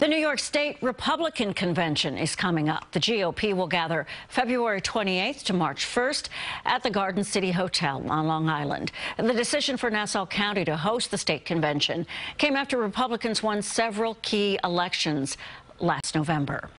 The New York State Republican Convention is coming up. The GOP will gather February 28th to March 1st at the Garden City Hotel on Long Island. The decision for Nassau County to host the state convention came after Republicans won several key elections last November.